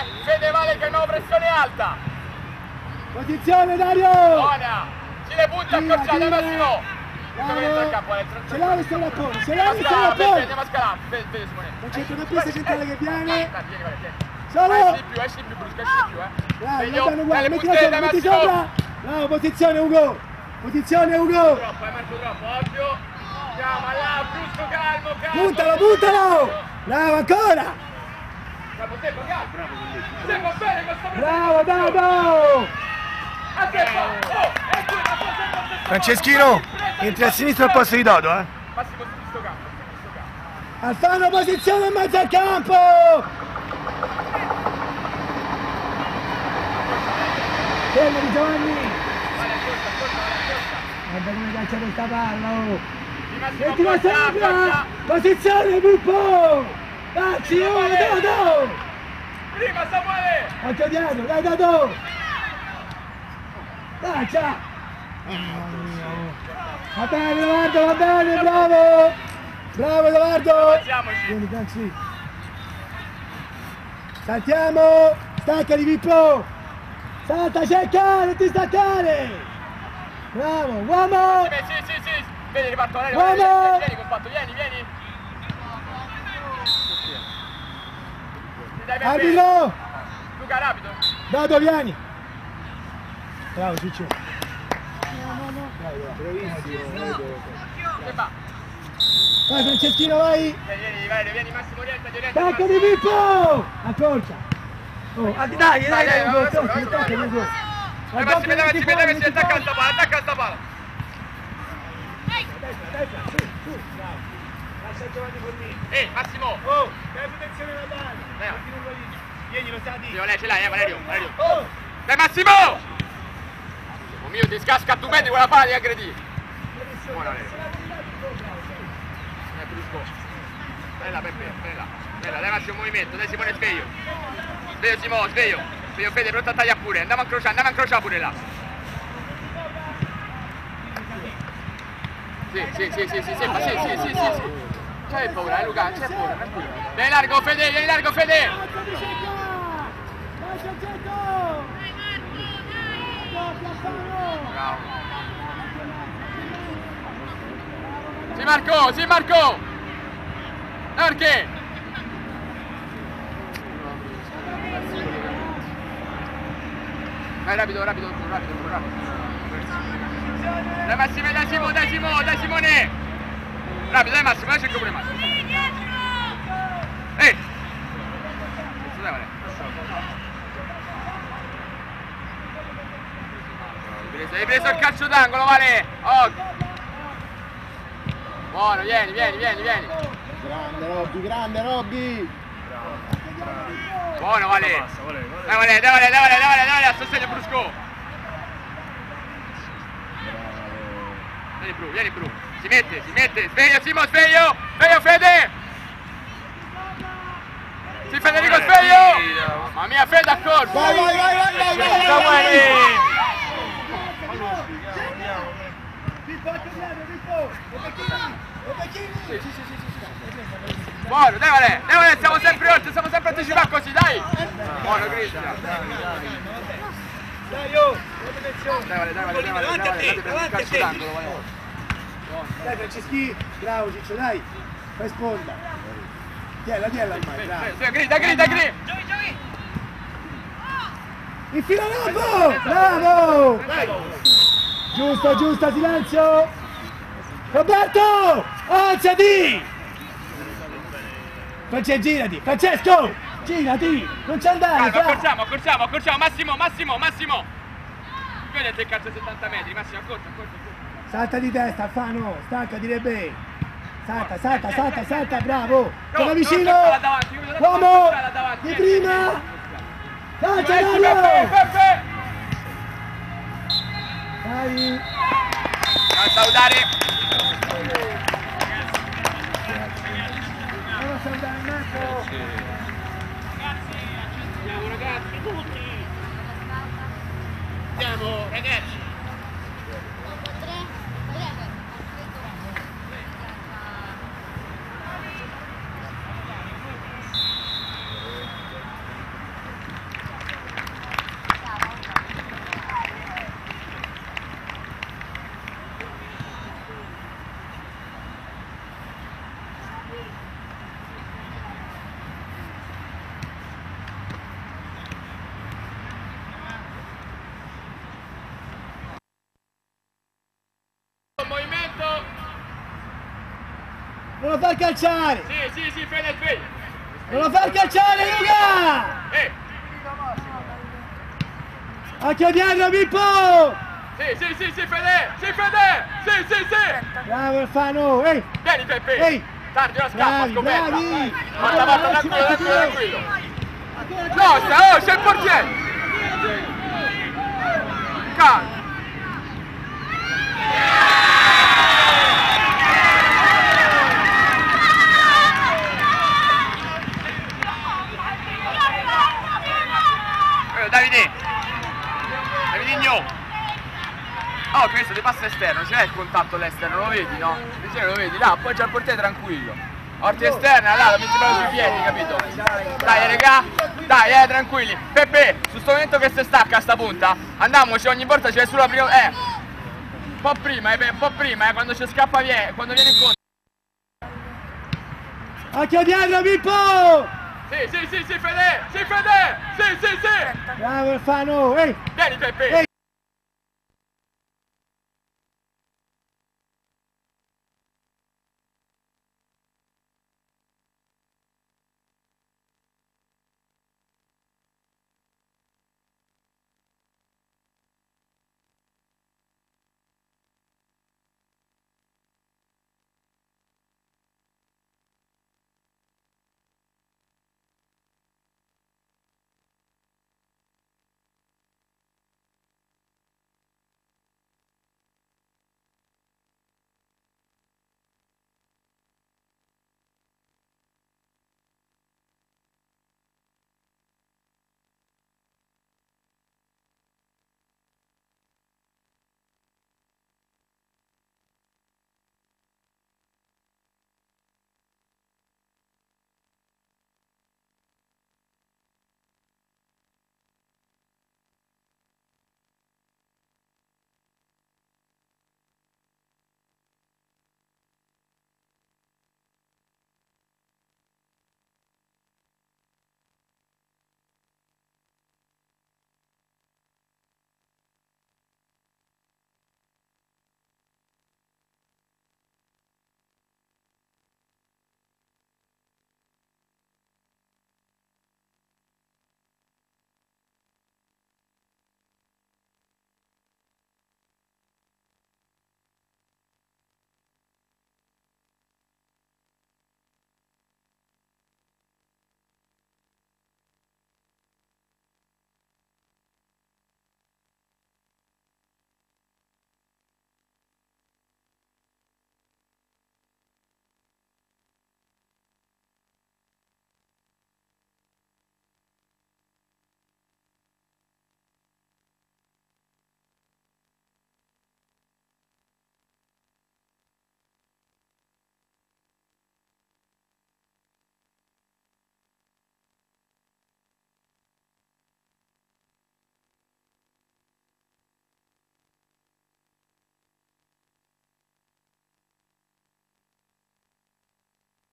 eh. Fede Vale che nuova pressione alta. Posizione Dario! Buona. Ci le punta accorciata. Massimo. Ale, tra- Ce l'ha questo lappone, ce l'ha Andiamo questo lappone! andiamo a scalare. Vedi, vedi Simone. Un centrocampista centrale che viene. Solo! Esci più, esci più, Brusco, esci più, eh. Bravo, guarda metti sopra, metti! Bravo, posizione Ugo! Posizione Ugo! Troppo, hai marcato troppo, occhio. Chiama là, Brusco, calmo, calmo. Puntalo, puntalo! Bravo ancora! Bravo, bene questo Bravo Dado! A tempo. Oh, e qui la cosa è non Franceschino, entri a sinistra al posto di Dodo, eh? Massimo su questo campo, su questo campo. Alfano posizione in mezzo al campo! Fermo di Giovanni! Vale. Guarda come calcia questa palla! oh. Accorcia, sopra! accorcia. Posizione Pippo! Dacci, oh, Dodo! Prima Samuele. Occhio dietro, dai Dodo! Daccia! Va bene Edoardo, va bene, bravo! Bravo Edoardo! Vieni, Ganci. Saltiamo! Staccali Pippo! Salta, cerca, non ti staccare! Bravo, uomo! Sì, sì, sì, sì. Vedi, riparto. Valerio, vieni, vieni, compatto, vieni, vieni. Dai. Arbitro! Luca, rapido. Dodo, vieni! Bravo Ciccio! Che va? Vai Franceschino, vai! Vieni, vieni, vieni, Massimo, orienta, orienta. Stacca di Pippo! Accorcia! Oh, ah, dai, dai, dai, dai, vai, Ugo, vai, tocchi, vai. Dai, Massimo, dai, Massimo, dai, Massimo, attacca sta palla, attacca sta palla. Ehi, Massimo. Oh, dai protezione da Dai, Vieni, lo sa di! Valerio, ce l'hai, eh, Valerio, Valerio. Dai, Massimo! Oh mio, ti scasca a due metri quella palla di aggredire. Buona, Valerio. Brusco. Bella, Peppe, bella. Bella, dai Massimo, movimento, dai Simone, sveglio. Sveglio, Simo, sveglio. Sveglio, Fede, pronto a tagliare pure. Andiamo a incrociare, andiamo a incrociare pure là. Sì, sì, sì, sì, sì, sì, sì, sì, sì, sì, sì. C'hai paura, eh, Luca, c'hai paura, tranquillo. Vieni largo, Fede, vieni largo, Fede. Vai! Bravo. Sì, Marco, sì, Marco. Perché? Dai, rapido, rapido, rapido, rapido. Dai Massimo, dai Simo, dai Simo, dai Simone. Rapido, dai Massimo, dai cerco pure Massimo. Ehi. Dai, Vale. Hai preso- il calcio d'angolo, Vale. Oh. Buono, vieni, vieni, vieni, vieni. Grande Robby, grande Robby! Buono, Vale. Dai, Vale, dai, Vale, dai, Vale, dai, Vale, dai, Vale, a sostegno Brusco. Vieni, Bru, vieni, Bru. Si mette, si mette. Sveglio, Simo, sveglio. Sveglio, Fede. Sì, Federico, sveglio. Mamma mia, Fede, accorto. Vai, vai, vai, vai, vai, vai! Samuele. Buono, dai, Vale, dai, Vale, siamo sempre oltre, siamo sempre anticipati così, dai. Buono, Cristian. Dai, oh! Protezione! Dai, Vale, dai, Vale, dai, Vale, dai, dai, il calcio d'angolo, Vale. Dai dai! Fai sponda! Tiella, tiella ormai! Sì, grida, grida, grida. Infila Robbo! Bravo! Giusto, giusto, silenzio! Roberto! Alzati! Francesco, girati! Francesco! Girati! Non c'è andare! Calma, fra. accorciamo, accorciamo, accorciamo, Massimo, Massimo, Massimo. Vedete il calcio a 70 metri, Massimo, accorcia, accorcia, accorcia. Salta di testa, Alfano! Stacca, direbbe! Salta, salta, salta, salta, bravo! Sono no, vicino! Uomo! davanti, Di eh. prima! Salta, Dario! Dai! A salutare. Andiamo a salutare Marco! Tutti. Andiamo ragazzi. Non lo far calciare! Sì, sì, sì, Fede, sveglio. Non lo far calciare, Luca! Eh, Occhio dietro, Pippo! sì, sì, sì, sì, Fede, sì, Fede, sì, sì, sì. Bravo Alfano! Ehi! Vieni Peppe. Ehi! Tardi la scappa, scoperta. bravi! Guarda, guarda, tranquillo, tranquillo, tranquillo. No, sta, oh, c'è il portiere. Calma. Eh, Davide! Davidinho! Oh, questo ti passa esterno, c'è il contatto all'esterno, lo vedi, no? Dice lo vedi, là, poi c'è il portiere tranquillo. Orti esterna, là, lo metti proprio sui piedi, capito? Dai, raga, dai, eh, tranquilli. Peppe, su sto momento che si stacca a sta punta, andiamoci, ogni volta c'è sulla prima... Eh, un po' prima, eh, un po' prima, eh, quando ci scappa viene, quando viene incontro. Occhio dietro, Pippo! Sì, sì, sì, sì, Fede, sì, Fede, sì, sì, sì. Bravo Alfano! Ehi! Vieni Peppe. Ehi!